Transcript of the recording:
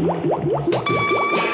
What?